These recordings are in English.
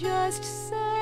just sang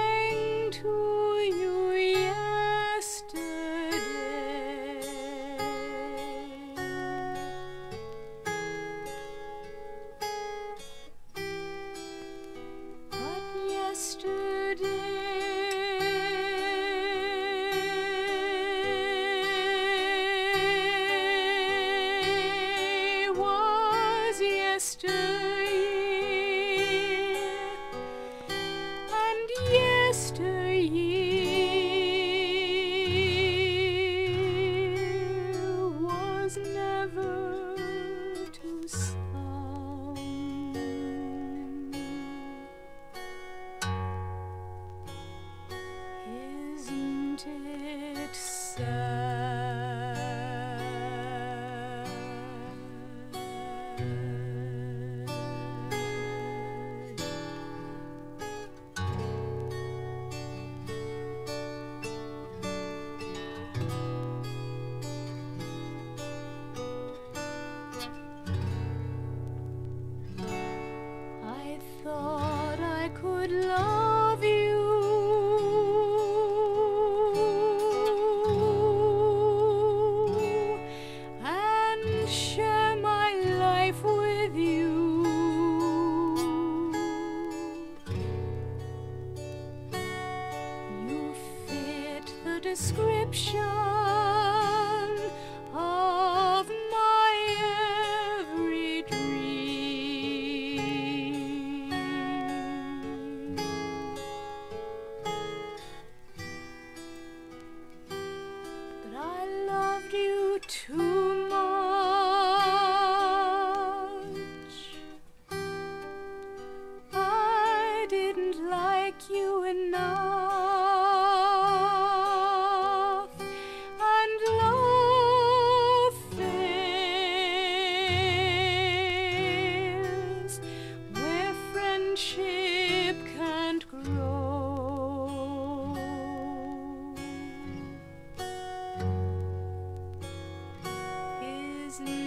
description sleep.